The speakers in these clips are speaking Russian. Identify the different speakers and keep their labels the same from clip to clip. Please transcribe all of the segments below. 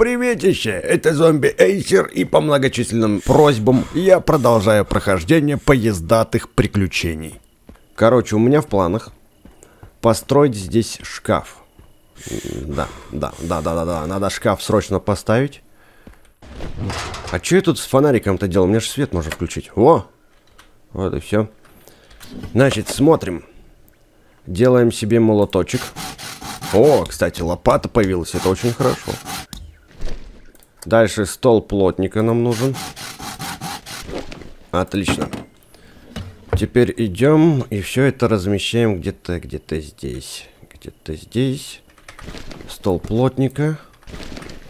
Speaker 1: Приветище, это зомби Эйсер, и по многочисленным просьбам я продолжаю прохождение поездатых приключений. Короче, у меня в планах построить здесь шкаф. Да, да, да, да, да, да, надо шкаф срочно поставить. А что я тут с фонариком-то делал? Мне же свет можно включить. О! Вот и все. Значит, смотрим. Делаем себе молоточек. О, кстати, лопата появилась. Это очень хорошо. Дальше стол плотника нам нужен. Отлично. Теперь идем и все это размещаем где-то, где-то здесь. Где-то здесь. Стол плотника.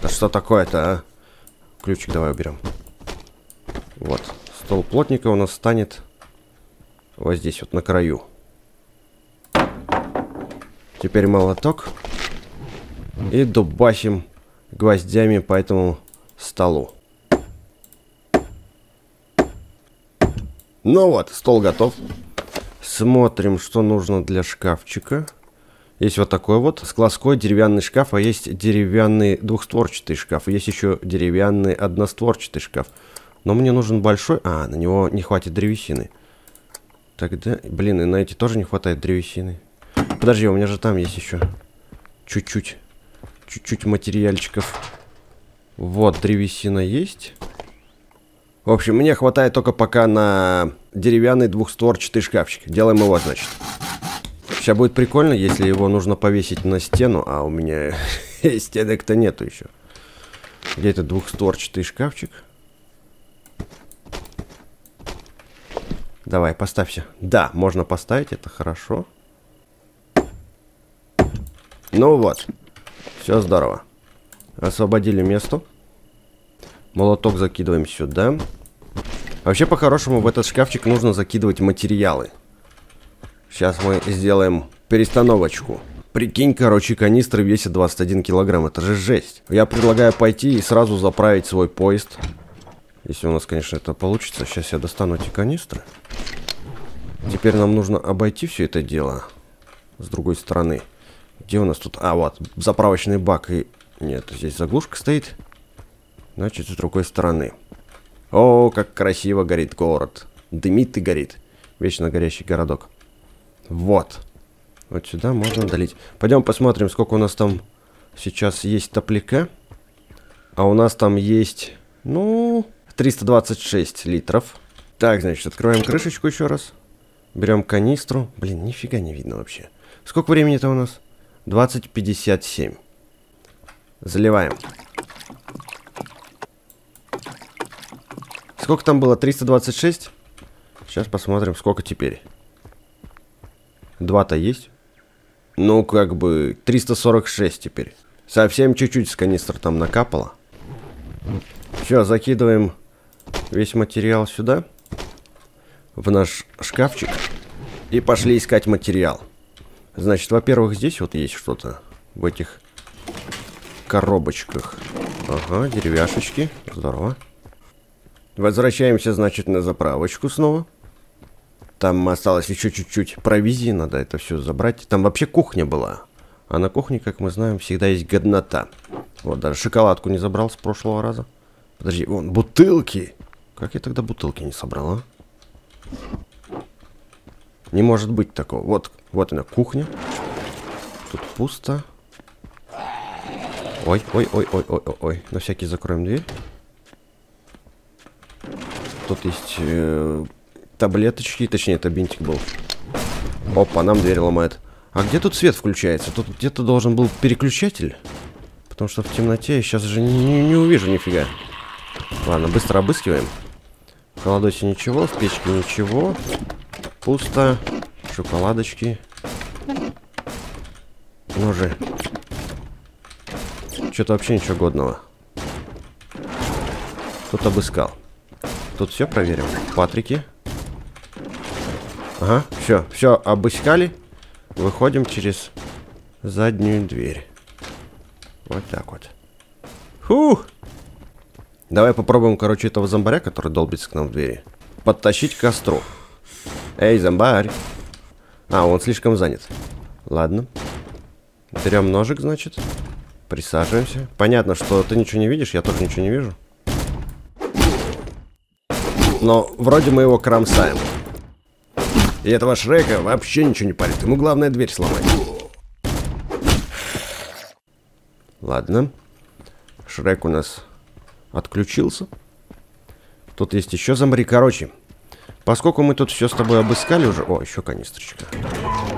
Speaker 1: Да что такое-то, а? Ключик давай уберем. Вот. Стол плотника у нас станет вот здесь вот на краю. Теперь молоток. И дубасим гвоздями по этому столу. Ну вот, стол готов. Смотрим, что нужно для шкафчика. Есть вот такой вот складской деревянный шкаф, а есть деревянный двухстворчатый шкаф. Есть еще деревянный одностворчатый шкаф. Но мне нужен большой... А, на него не хватит древесины. Тогда... Блин, и на эти тоже не хватает древесины. Подожди, у меня же там есть еще чуть-чуть чуть-чуть материальчиков. Вот, древесина есть. В общем, мне хватает только пока на деревянный двухстворчатый шкафчик. Делаем его, значит. Сейчас будет прикольно, если его нужно повесить на стену, а у меня стенок-то нету еще. Где это двухстворчатый шкафчик? Давай, поставься. Да, можно поставить, это хорошо. Ну вот. Все здорово. Освободили место. Молоток закидываем сюда. Вообще, по-хорошему, в этот шкафчик нужно закидывать материалы. Сейчас мы сделаем перестановочку. Прикинь, короче, канистры весят 21 килограмм. Это же жесть. Я предлагаю пойти и сразу заправить свой поезд. Если у нас, конечно, это получится. Сейчас я достану эти канистры. Теперь нам нужно обойти все это дело с другой стороны. Где у нас тут? А, вот, заправочный бак. И... Нет, здесь заглушка стоит. Значит, с другой стороны. О, как красиво горит город. Дымит и горит. Вечно горящий городок. Вот. Вот сюда можно долить. Пойдем посмотрим, сколько у нас там сейчас есть топляка. А у нас там есть, ну, 326 литров. Так, значит, открываем крышечку еще раз. Берем канистру. Блин, нифига не видно вообще. Сколько времени-то у нас? 2057. Заливаем. Сколько там было? 326? Сейчас посмотрим, сколько теперь. Два-то есть? Ну, как бы 346 теперь. Совсем чуть-чуть с канистр там накапало. Все, закидываем весь материал сюда. В наш шкафчик. И пошли искать материал. Значит, во-первых, здесь вот есть что-то в этих коробочках. Ага, деревяшечки. Здорово. Возвращаемся, значит, на заправочку снова. Там осталось еще чуть-чуть провизии, надо это все забрать. Там вообще кухня была. А на кухне, как мы знаем, всегда есть годнота. Вот, даже шоколадку не забрал с прошлого раза. Подожди, вон, бутылки. Как я тогда бутылки не собрал, а? Не может быть такого. Вот, вот она, кухня. Тут пусто. Ой, ой, ой, ой, ой, ой, ой. На всякий закроем дверь. Тут есть э, таблеточки, точнее, это бинтик был. Опа, нам дверь ломает. А где тут свет включается? Тут где-то должен был переключатель. Потому что в темноте я сейчас же не, не, увижу нифига. Ладно, быстро обыскиваем. В холодосе ничего, в печке ничего. Пусто. Шоколадочки. Ну же. Что-то вообще ничего годного. Тут обыскал. Тут все проверим. Патрики. Ага, все, все, обыскали. Выходим через заднюю дверь. Вот так вот. Фух! Давай попробуем, короче, этого зомбаря, который долбится к нам в двери, подтащить к костру. Эй, зомбарь. А, он слишком занят. Ладно. Берем ножик, значит. Присаживаемся. Понятно, что ты ничего не видишь, я тоже ничего не вижу. Но вроде мы его кромсаем. И этого Шрека вообще ничего не парит. Ему главное дверь сломать. Ладно. Шрек у нас отключился. Тут есть еще зомбари. Короче, поскольку мы тут все с тобой обыскали уже... О, еще канистрочка.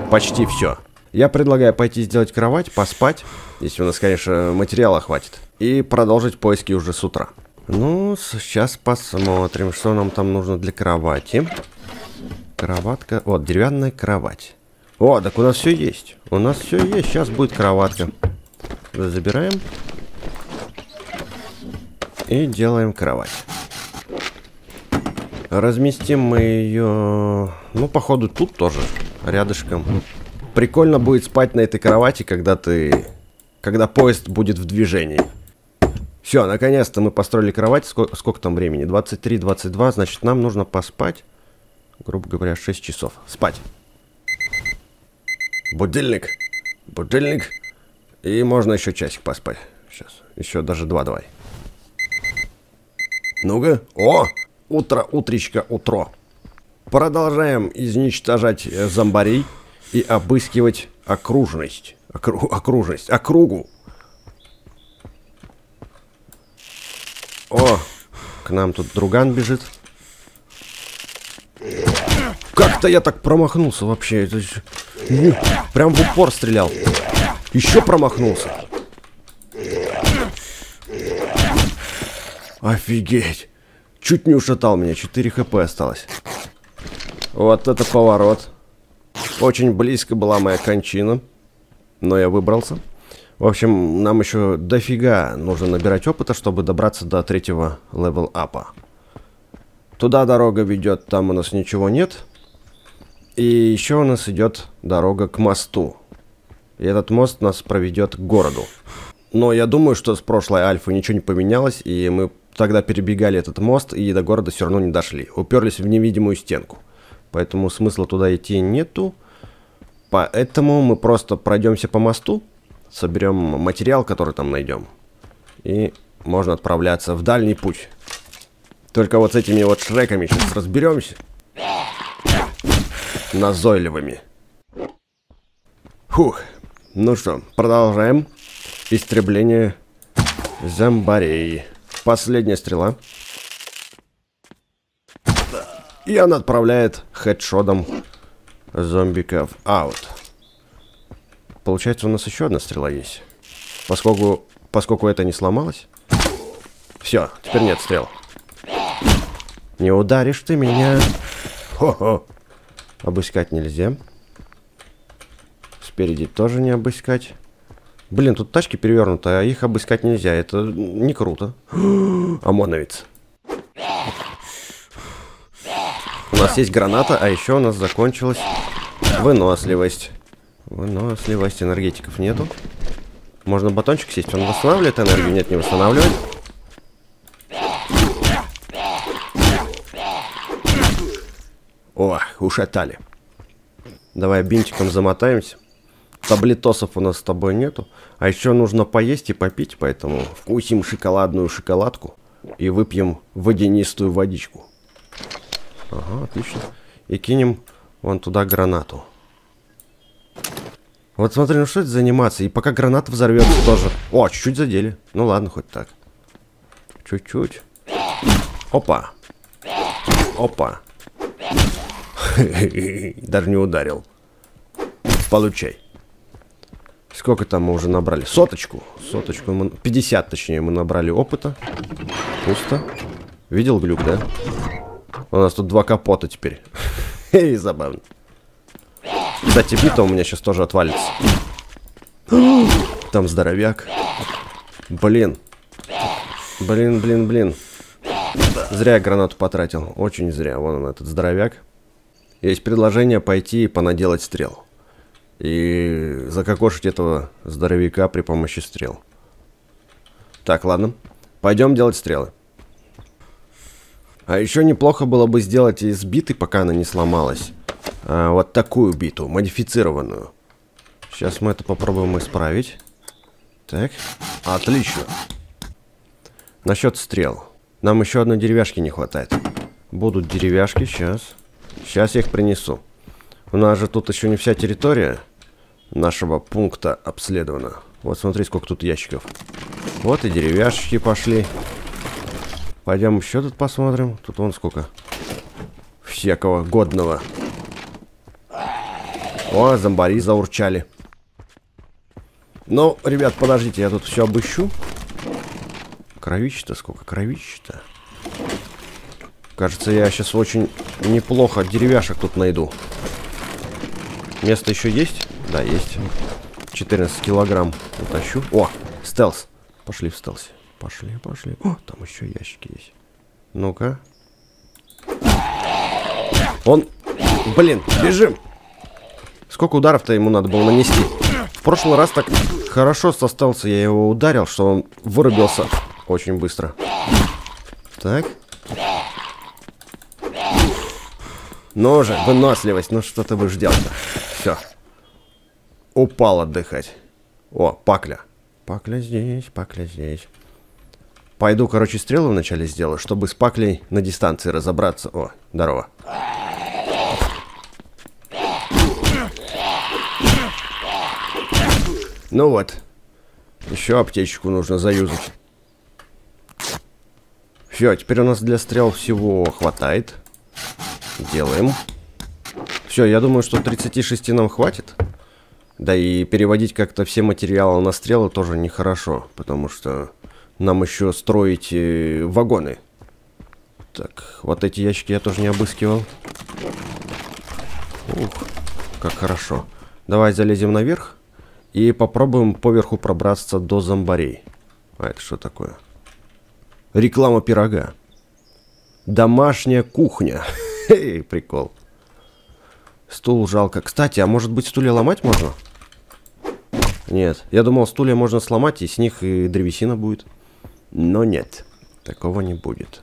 Speaker 1: Почти все. Я предлагаю пойти сделать кровать, поспать, если у нас, конечно, материала хватит, и продолжить поиски уже с утра. Ну, сейчас посмотрим, что нам там нужно для кровати. Кроватка. Вот, деревянная кровать. О, так у нас все есть. У нас все есть. Сейчас будет кроватка. Забираем. И делаем кровать. Разместим мы ее, ну, походу, тут тоже, рядышком. Прикольно будет спать на этой кровати, когда ты... Когда поезд будет в движении. Все, наконец-то мы построили кровать. Сколько, сколько там времени? 23-22. Значит, нам нужно поспать. Грубо говоря, 6 часов. Спать. Будильник. Будильник. И можно еще часик поспать. Сейчас. Еще даже два давай. Ну-ка. О! Утро, утречка, утро. Продолжаем изничтожать э, зомбарей и обыскивать окружность. Окру окружность. Округу. О, к нам тут друган бежит. Как-то я так промахнулся вообще. Это... Прям в упор стрелял. Еще промахнулся. Офигеть. Чуть не ушатал меня. 4 HP осталось. Вот это поворот. Очень близко была моя кончина. Но я выбрался. В общем, нам еще дофига нужно набирать опыта, чтобы добраться до третьего level up а. Туда дорога ведет, там у нас ничего нет. И еще у нас идет дорога к мосту. И этот мост нас проведет к городу. Но я думаю, что с прошлой альфы ничего не поменялось, и мы тогда перебегали этот мост, и до города все равно не дошли. Уперлись в невидимую стенку. Поэтому смысла туда идти нету. Поэтому мы просто пройдемся по мосту, соберем материал, который там найдем. И можно отправляться в дальний путь. Только вот с этими вот шреками сейчас разберемся. Назойливыми. Фух. Ну что, продолжаем. Истребление зомбарей. Последняя стрела. И она отправляет хедшотом зомбиков аут. Получается, у нас еще одна стрела есть. Поскольку, поскольку это не сломалось. Все, теперь нет стрел. Не ударишь ты меня. Хо-хо. Обыскать нельзя. Спереди тоже не обыскать. Блин, тут тачки перевернуты, а их обыскать нельзя. Это не круто. ОМОНовец. У нас есть граната, а еще у нас закончилась выносливость. Выносливость, энергетиков нету. Можно батончик сесть, он восстанавливает энергию? Нет, не восстанавливает. О, ушатали. Давай бинтиком замотаемся. Таблетосов у нас с тобой нету. А еще нужно поесть и попить, поэтому вкусим шоколадную шоколадку и выпьем водянистую водичку. Ага, отлично. И кинем вон туда гранату. Вот смотри, ну что это за анимация? И пока граната взорвется тоже. О, чуть-чуть задели. Ну ладно, хоть так. Чуть-чуть. Опа. Опа. Даже не ударил. Получай. Сколько там мы уже набрали? Соточку. Соточку. Мы... 50, точнее, мы набрали опыта. Пусто. Видел глюк, да? У нас тут два капота теперь. Эй, забавно. Кстати, бита у меня сейчас тоже отвалится. Там здоровяк. Блин. Блин, блин, блин. Зря я гранату потратил. Очень зря. Вон он, этот здоровяк. Есть предложение пойти и понаделать стрел. И закокошить этого здоровяка при помощи стрел. Так, ладно. Пойдем делать стрелы. А еще неплохо было бы сделать из биты, пока она не сломалась а, вот такую биту, модифицированную. Сейчас мы это попробуем исправить. Так, отлично. Насчет стрел. Нам еще одной деревяшки не хватает. Будут деревяшки, сейчас. Сейчас я их принесу. У нас же тут еще не вся территория нашего пункта обследована. Вот смотри, сколько тут ящиков. Вот и деревяшки пошли. Пойдем еще тут посмотрим. Тут вон сколько. Всякого годного. О, зомбари заурчали. Ну, ребят, подождите, я тут все обыщу. Кровище-то сколько? Кровище-то. Кажется, я сейчас очень неплохо деревяшек тут найду. Место еще есть? Да, есть. 14 килограмм утащу. О, стелс. Пошли в стелсе. Пошли, пошли. О, там еще ящики есть. Ну-ка. Он... Блин, бежим! Сколько ударов-то ему надо было нанести? В прошлый раз так хорошо со стелса я его ударил, что он вырубился очень быстро. Так. Ну же, выносливость. Ну что ты будешь делать-то? Все. Упал отдыхать. О, пакля. Пакля здесь, пакля здесь. Пойду, короче, стрелы вначале сделаю, чтобы с паклей на дистанции разобраться. О, здорово. Ну вот. Еще аптечку нужно заюзать. Все, теперь у нас для стрел всего хватает. Делаем. Все, я думаю, что 36 нам хватит. Да и переводить как-то все материалы на стрелы тоже нехорошо, потому что нам еще строить э, вагоны. Так, вот эти ящики я тоже не обыскивал. Ух, как хорошо. Давай залезем наверх и попробуем поверху пробраться до зомбарей. А это что такое? Реклама пирога. Домашняя кухня. Хе, прикол. Стул жалко. Кстати, а может быть стулья ломать можно? Нет. Я думал, стулья можно сломать, и с них и древесина будет. Но нет. Такого не будет.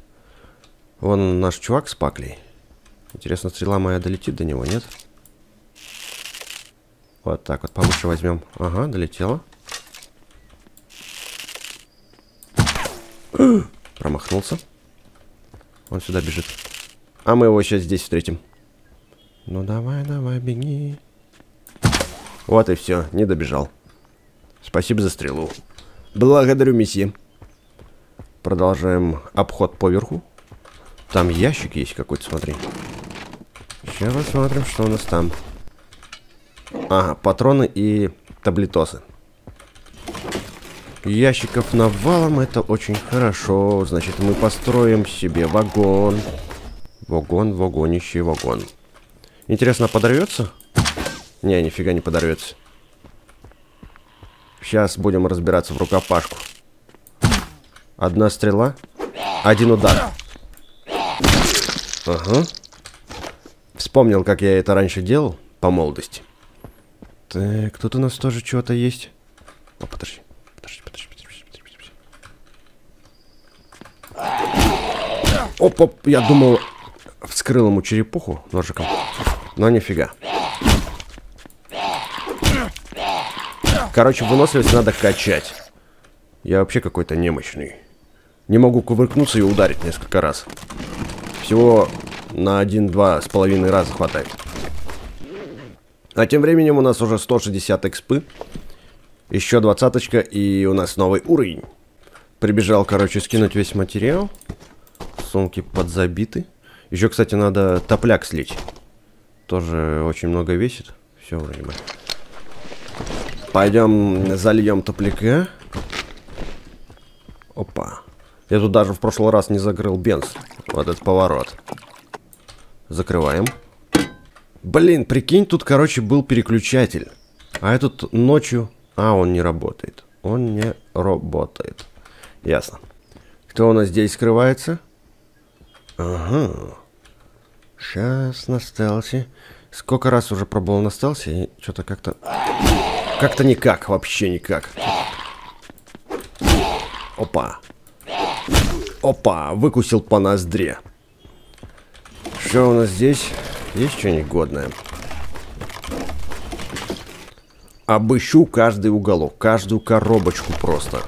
Speaker 1: Вон наш чувак с паклей. Интересно, стрела моя долетит до него, нет? Вот так вот повыше возьмем. Ага, долетела. Промахнулся. Он сюда бежит. А мы его сейчас здесь встретим. Ну давай, давай, беги. Вот и все, не добежал. Спасибо за стрелу. Благодарю, месье. Продолжаем обход поверху. Там ящик есть какой-то, смотри. Сейчас посмотрим, что у нас там. Ага, патроны и таблетосы. Ящиков навалом, это очень хорошо. Значит, мы построим себе вагон. Вагон, вагонище, вагон. Интересно, подорвется? Не, нифига не подорвется. Сейчас будем разбираться в рукопашку. Одна стрела, один удар. Ага. Вспомнил, как я это раньше делал по молодости. Так, тут у нас тоже что-то есть. О, подожди. Подожди, подожди, подожди, подожди, подожди. Оп, оп, я думал, вскрыл ему черепуху ножиком. Но нифига. Короче, выносливость надо качать. Я вообще какой-то немощный. Не могу кувыркнуться и ударить несколько раз. Всего на один-два с половиной раза хватает. А тем временем у нас уже 160 экспы. Еще двадцаточка, и у нас новый уровень. Прибежал, короче, скинуть весь материал. Сумки подзабиты. Еще, кстати, надо топляк слить тоже очень много весит. Все вроде бы. Пойдем зальем топляка. Опа. Я тут даже в прошлый раз не закрыл бенз. Вот этот поворот. Закрываем. Блин, прикинь, тут, короче, был переключатель. А этот ночью... А, он не работает. Он не работает. Ясно. Кто у нас здесь скрывается? Ага. Сейчас на стелсе. Сколько раз уже пробовал на стелсе, и что-то как-то... Как-то никак, вообще никак. Опа. Опа, выкусил по ноздре. Что у нас здесь? Есть что-нибудь годное? Обыщу каждый уголок, каждую коробочку просто.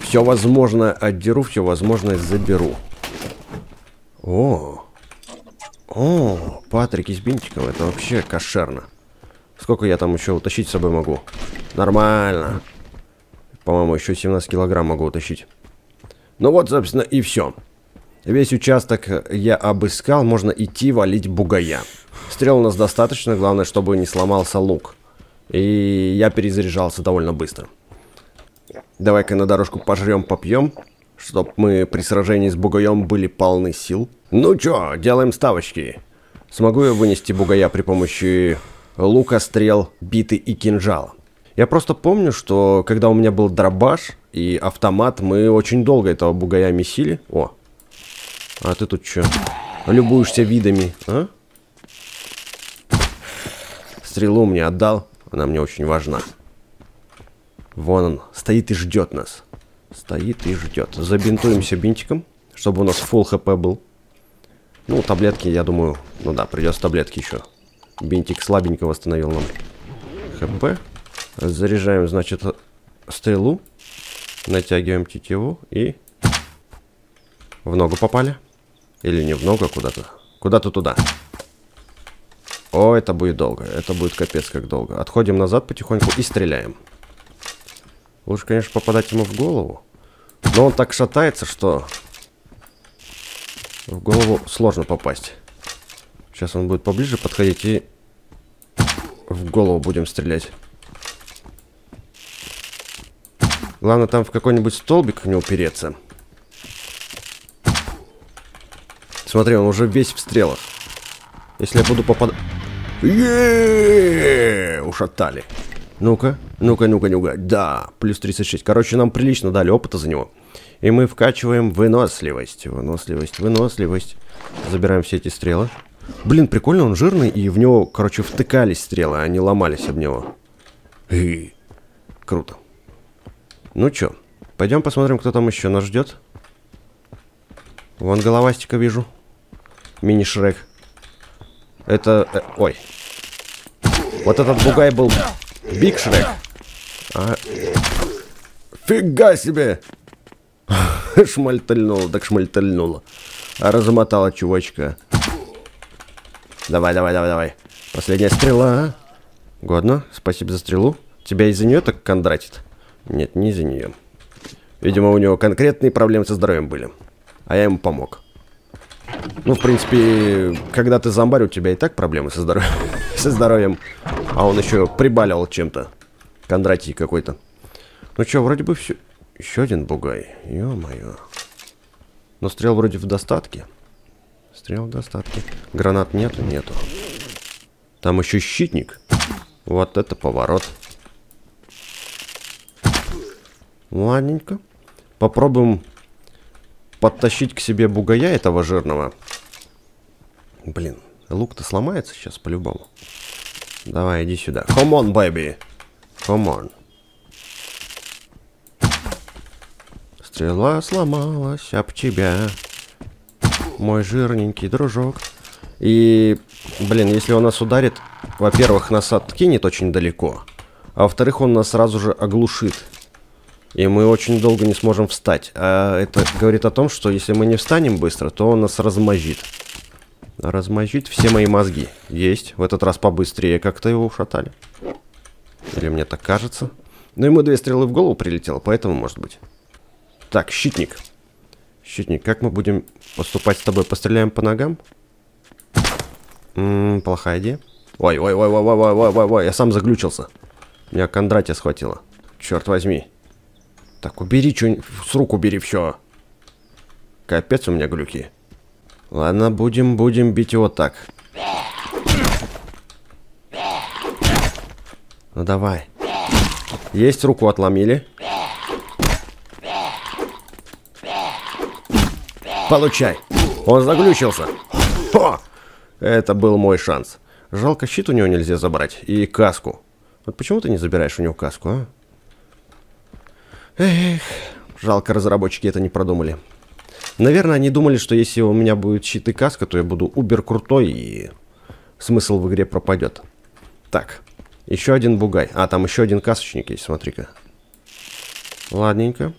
Speaker 1: Все возможное отдеру, все возможное заберу. О, о, Патрик из бинтиков, это вообще кошерно. Сколько я там еще утащить с собой могу? Нормально. По-моему, еще 17 килограмм могу утащить. Ну вот, собственно, и все. Весь участок я обыскал, можно идти валить бугая. Стрел у нас достаточно, главное, чтобы не сломался лук. И я перезаряжался довольно быстро. Давай-ка на дорожку пожрем, попьем, чтоб мы при сражении с бугаем были полны сил. Ну чё, делаем ставочки. Смогу я вынести бугая при помощи лука, стрел, биты и кинжала? Я просто помню, что когда у меня был дробаш и автомат, мы очень долго этого бугая месили. О, а ты тут чё? Любуешься видами, а? Стрелу мне отдал, она мне очень важна. Вон он, стоит и ждет нас. Стоит и ждет. Забинтуемся бинтиком, чтобы у нас full хп был. Ну, таблетки, я думаю, ну да, придется таблетки еще. Бинтик слабенько восстановил нам хп. Заряжаем, значит, стрелу. Натягиваем тетиву и... В ногу попали. Или не в ногу, а куда-то. Куда-то туда. О, это будет долго. Это будет капец как долго. Отходим назад потихоньку и стреляем. Лучше, конечно, попадать ему в голову. Но он так шатается, что в голову сложно попасть. Сейчас он будет поближе подходить и в голову будем стрелять. Главное там в какой-нибудь столбик не упереться. Смотри, он уже весь в стрелах. Если я буду попадать... Ушатали. Ну-ка, ну-ка, ну-ка, ну-ка. Да, плюс 36. Короче, нам прилично дали опыта за него. И мы вкачиваем выносливость. Выносливость, выносливость. Забираем все эти стрелы. Блин, прикольно, он жирный, и в него, короче, втыкались стрелы, а не ломались об него. Круто. Ну чё, пойдем посмотрим, кто там еще нас ждет. Вон головастика вижу. Мини-шрек. Это... Э, ой. Вот этот бугай был Биг Шрек. А... Фига себе! шмальтальнуло, так шмальтальнуло. А размотала чувачка. Давай, давай, давай, давай. Последняя стрела. Годно, спасибо за стрелу. Тебя из-за нее так кондратит? Нет, не из-за нее. Видимо, у него конкретные проблемы со здоровьем были. А я ему помог. Ну, в принципе, когда ты зомбарь, у тебя и так проблемы со здоровьем. со здоровьем. А он еще прибалил чем-то. Кондратий какой-то. Ну что, вроде бы все... Еще один бугай. Ё-моё. Но стрел вроде в достатке. Стрел в достатке. Гранат нету? Нету. Там еще щитник. Вот это поворот. Ладненько. Попробуем подтащить к себе бугая этого жирного. Блин, лук-то сломается сейчас по-любому. Давай, иди сюда. Come on, baby. Come on. Стрела сломалась об тебя. Мой жирненький дружок. И, блин, если он нас ударит, во-первых, нас откинет очень далеко. А во-вторых, он нас сразу же оглушит. И мы очень долго не сможем встать. А это говорит о том, что если мы не встанем быстро, то он нас размозжит. Размозжит все мои мозги. Есть. В этот раз побыстрее как-то его ушатали. Или мне так кажется. Ну, ему две стрелы в голову прилетело, поэтому может быть. Так, щитник. Щитник, как мы будем поступать с тобой? Постреляем по ногам? М -м, плохая идея. Ой, ой, ой, ой, ой, ой, ой, ой, ой, я сам заглючился. Меня Кондратия схватила. Черт возьми. Так, убери что с рук убери все. Капец у меня глюки. Ладно, будем, будем бить его так. Ну давай. Есть, руку отломили. Получай. Он заглючился. О! Это был мой шанс. Жалко, щит у него нельзя забрать. И каску. Вот почему ты не забираешь у него каску, а? Эх, жалко, разработчики это не продумали. Наверное, они думали, что если у меня будет щит и каска, то я буду убер крутой и смысл в игре пропадет. Так, Еще один бугай. А, там еще один касочник есть, смотри-ка. Ладненько.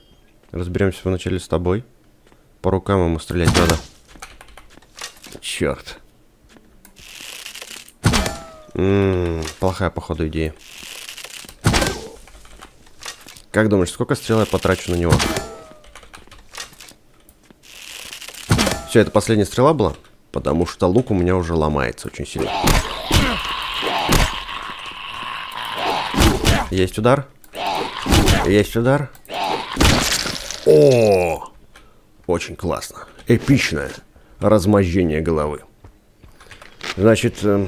Speaker 1: Разберемся вначале с тобой. По рукам ему стрелять надо. Черт. М -м, плохая, походу, идея. Как думаешь, сколько стрел я потрачу на него? Все, это последняя стрела была? Потому что лук у меня уже ломается очень сильно. Есть удар. Есть удар. О! Очень классно. Эпичное размозжение головы. Значит, э,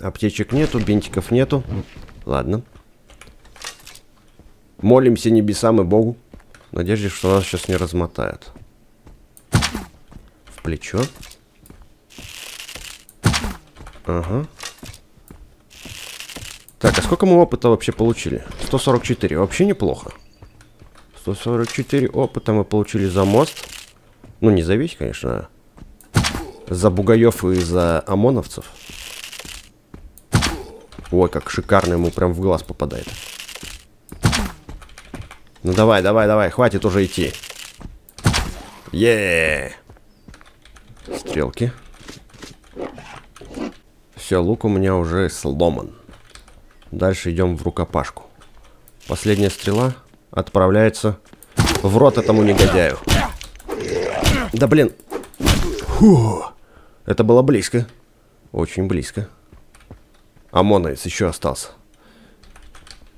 Speaker 1: аптечек нету, бинтиков нету. Ладно. Молимся небесам и Богу. Надежде, что нас сейчас не размотают. В плечо. Ага. Так, а сколько мы опыта вообще получили? 144. Вообще неплохо. 144 опыта мы получили за мост. Ну, не за весь, конечно. За бугаев и за ОМОНовцев. Ой, как шикарно ему прям в глаз попадает. Ну давай, давай, давай, хватит уже идти. Еее. Стрелки. Все, лук у меня уже сломан. Дальше идем в рукопашку. Последняя стрела отправляется в рот этому негодяю. Да блин. Фу. Это было близко. Очень близко. ОМОНовец еще остался.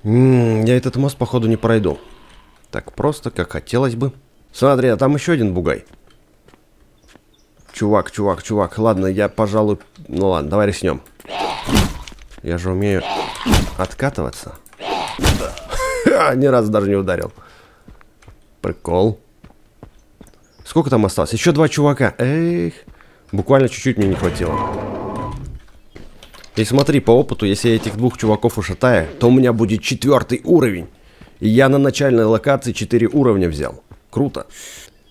Speaker 1: М -м, я этот мост, походу, не пройду. Так просто, как хотелось бы. Смотри, а там еще один бугай. Чувак, чувак, чувак. Ладно, я, пожалуй... Ну ладно, давай рискнем. Я же умею откатываться. Ни разу даже не ударил. Прикол. Сколько там осталось? Еще два чувака. Эх. Буквально чуть-чуть мне не хватило. И смотри, по опыту, если я этих двух чуваков ушатаю, то у меня будет четвертый уровень. Я на начальной локации 4 уровня взял. Круто.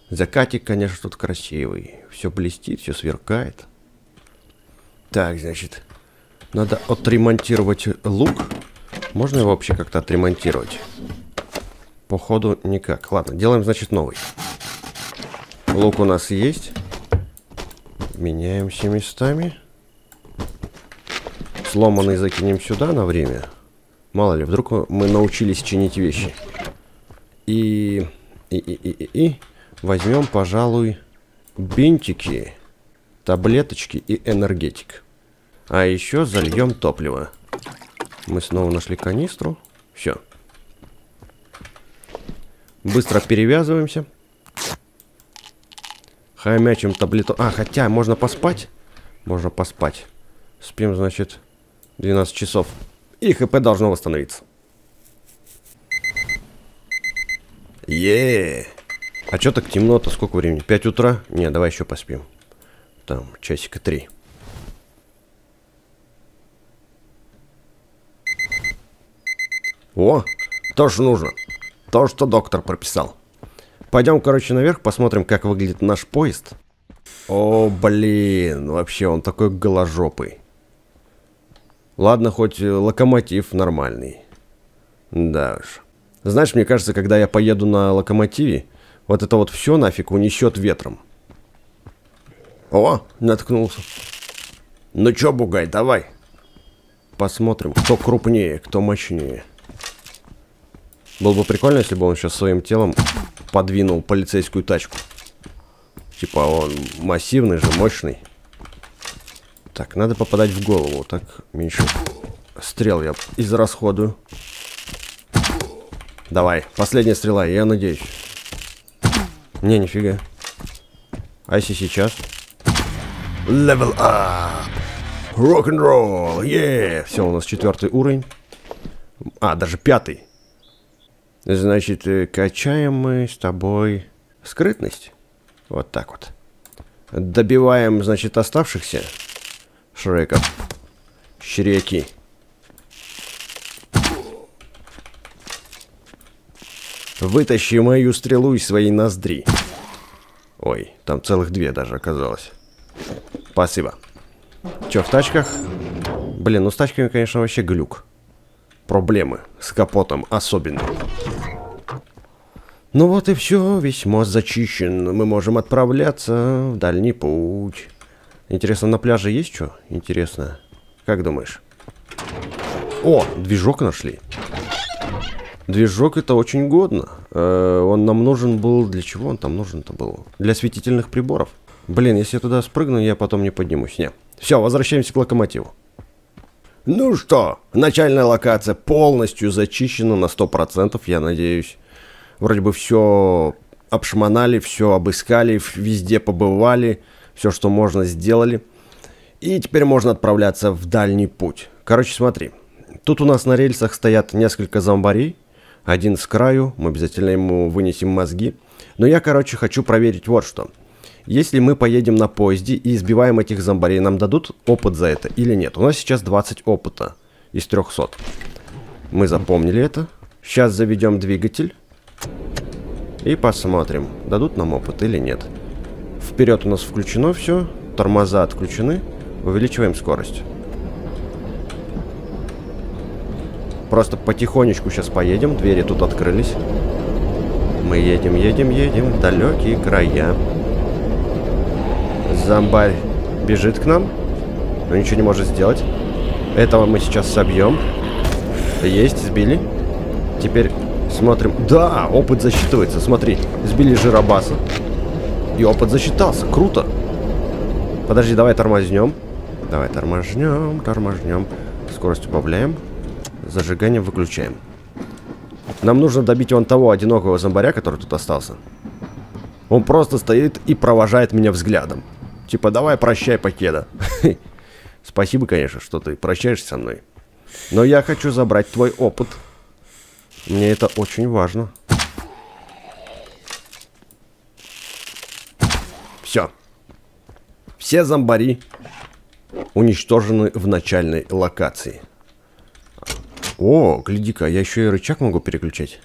Speaker 1: Закатик, конечно, тут красивый. Все блестит, все сверкает. Так, значит, надо отремонтировать лук. Можно его вообще как-то отремонтировать? Походу никак. Ладно, делаем, значит, новый. Лук у нас есть. Меняемся местами. Сломанный закинем сюда на время. Мало ли, вдруг мы научились чинить вещи. И... И, и, и, и, и возьмем, пожалуй, бинтики, таблеточки и энергетик. А еще зальем топливо. Мы снова нашли канистру. Все. Быстро перевязываемся. Хомячим таблету. А, хотя, можно поспать? Можно поспать. Спим, значит, 12 часов. И хп должно восстановиться. Еее. А чё так темно-то? Сколько времени? 5 утра? Не, давай еще поспим. Там, часика 3. О, то, что нужно. То, что доктор прописал. Пойдем, короче, наверх, посмотрим, как выглядит наш поезд. О, блин, вообще он такой голожопый. Ладно, хоть э, локомотив нормальный. Да уж. Знаешь, мне кажется, когда я поеду на локомотиве, вот это вот все нафиг унесет ветром. О, наткнулся. Ну чё, Бугай, давай. Посмотрим, кто крупнее, кто мощнее. Было бы прикольно, если бы он сейчас своим телом подвинул полицейскую тачку. Типа он массивный же, мощный. Так, надо попадать в голову. Так, меньше стрел я израсходую. Давай, последняя стрела, я надеюсь. Не, нифига. А если сейчас? Level up! Рок-н-ролл! Yeah! Все, у нас четвертый уровень. А, даже пятый. Значит, э, качаем мы с тобой скрытность. Вот так вот. Добиваем, значит, оставшихся. Шреков. Шреки. Вытащи мою стрелу из своей ноздри. Ой, там целых две даже оказалось. Спасибо. Че, в тачках? Блин, ну с тачками, конечно, вообще глюк. проблемы с капотом особенно. Ну вот и все, весь мост зачищен. Мы можем отправляться в дальний путь. Интересно, на пляже есть что? Интересно. Как думаешь? О, движок нашли. Движок это очень годно. Э, он нам нужен был... Для чего он там нужен-то был? Для осветительных приборов. Блин, если я туда спрыгну, я потом не поднимусь. Не. Все, возвращаемся к локомотиву. Ну что, начальная локация полностью зачищена на 100%, я надеюсь. Вроде бы все обшмонали, все обыскали, везде побывали, все, что можно, сделали. И теперь можно отправляться в дальний путь. Короче, смотри. Тут у нас на рельсах стоят несколько зомбарей. Один с краю, мы обязательно ему вынесем мозги. Но я, короче, хочу проверить вот что. Если мы поедем на поезде и избиваем этих зомбарей, нам дадут опыт за это или нет? У нас сейчас 20 опыта из 300. Мы запомнили это. Сейчас заведем двигатель. И посмотрим, дадут нам опыт или нет. Вперед у нас включено все. Тормоза отключены. Увеличиваем скорость. Просто потихонечку сейчас поедем. Двери тут открылись. Мы едем, едем, едем в далекие края. Зомбарь бежит к нам, но ничего не может сделать. Этого мы сейчас собьем. Есть, сбили. Теперь смотрим. Да, опыт засчитывается. Смотри, сбили жиробаса. Опыт засчитался. Круто. Подожди, давай тормознем. Давай тормознем, тормознем. Скорость убавляем. Зажигание выключаем. Нам нужно добить вон того одинокого зомбаря, который тут остался. Он просто стоит и провожает меня взглядом. Типа, давай прощай, покеда. Спасибо, конечно, что ты прощаешься со мной. Но я хочу забрать твой опыт. Мне это очень важно. Все. Все зомбари уничтожены в начальной локации. О, гляди-ка, я еще и рычаг могу переключать.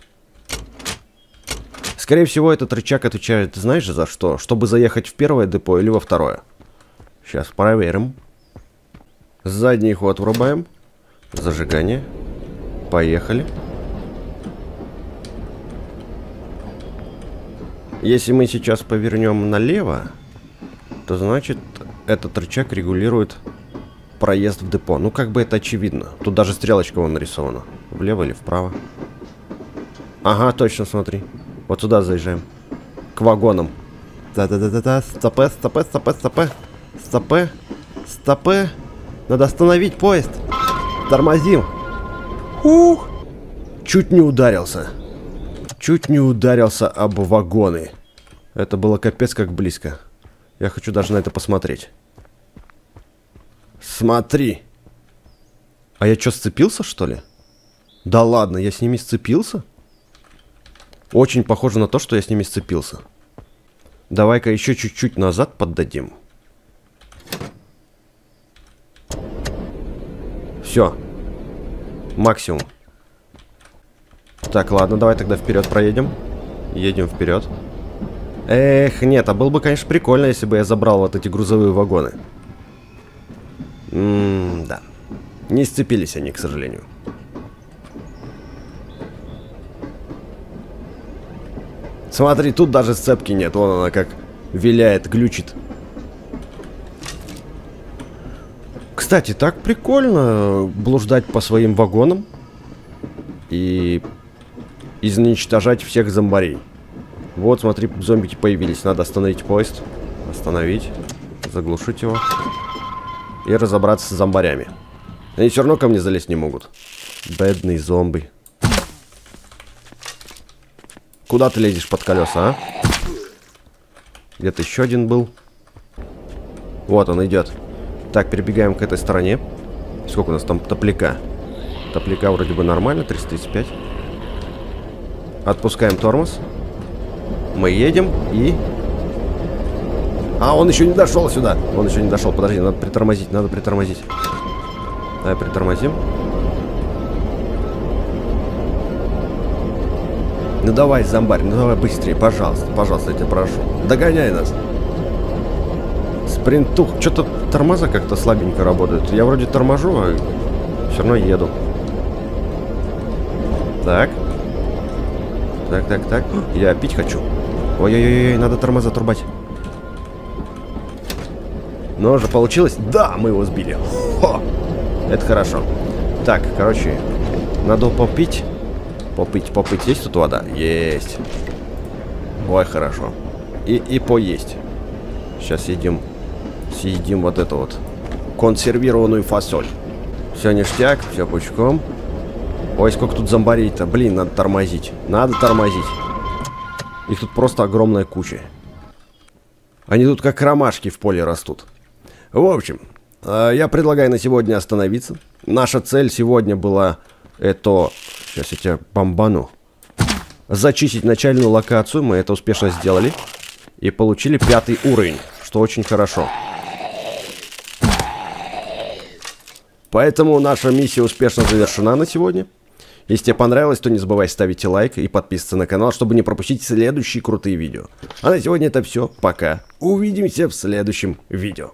Speaker 1: Скорее всего, этот рычаг отвечает, знаешь за что? Чтобы заехать в первое депо или во второе. Сейчас проверим. Задний ход врубаем. Зажигание. Поехали. Если мы сейчас повернем налево, то значит этот рычаг регулирует проезд в депо. Ну, как бы это очевидно. Тут даже стрелочка вон нарисована. Влево или вправо. Ага, точно, смотри. Вот сюда заезжаем. К вагонам. Да-да-да-да-да. Стопе, стопе, стопе, стопе. Стопе. Стопе. Надо остановить поезд. Тормозим. Ух. Чуть не ударился. Чуть не ударился об вагоны. Это было капец как близко. Я хочу даже на это посмотреть. Смотри. А я что, сцепился, что ли? Да ладно, я с ними сцепился? Очень похоже на то, что я с ними сцепился. Давай-ка еще чуть-чуть назад поддадим. Все. Максимум. Так, ладно, давай тогда вперед проедем. Едем вперед. Эх, нет, а было бы, конечно, прикольно, если бы я забрал вот эти грузовые вагоны. М-да. Не сцепились они, к сожалению. Смотри, тут даже сцепки нет. Вон она как виляет, глючит. Кстати, так прикольно блуждать по своим вагонам и изничтожать всех зомбарей. Вот, смотри, зомбики появились. Надо остановить поезд. Остановить. Заглушить его. И разобраться с зомбарями. Они все равно ко мне залезть не могут. Бедный зомби. Куда ты лезешь под колеса, а? Где-то еще один был. Вот он идет. Так, перебегаем к этой стороне. Сколько у нас там топляка? Топляка вроде бы нормально, 335. Отпускаем тормоз. Мы едем и... А, он еще не дошел сюда. Он еще не дошел. Подожди, надо притормозить, надо притормозить. Давай притормозим. Ну давай, зомбарь, ну давай быстрее, пожалуйста, пожалуйста, я тебя прошу. Догоняй нас. Спринтух. Что-то тормоза как-то слабенько работают. Я вроде торможу, а все равно еду. Так. Так, так, так. Я пить хочу. Ой-ой-ой, надо тормоза трубать. Ну же, получилось? Да, мы его сбили. Хо! Это хорошо. Так, короче, надо попить. Попить, попить. Есть тут вода? Есть. Ой, хорошо. И, и поесть. Сейчас едим. Съедим вот это вот. Консервированную фасоль. Все ништяк, все пучком. Ой, сколько тут зомбарей-то. Блин, надо тормозить. Надо тормозить. Их тут просто огромная куча. Они тут как ромашки в поле растут. В общем, э, я предлагаю на сегодня остановиться. Наша цель сегодня была это... Сейчас я тебя бомбану. Зачистить начальную локацию. Мы это успешно сделали. И получили пятый уровень, что очень хорошо. Поэтому наша миссия успешно завершена на сегодня. Если тебе понравилось, то не забывай ставить лайк и подписываться на канал, чтобы не пропустить следующие крутые видео. А на сегодня это все. Пока. Увидимся в следующем видео.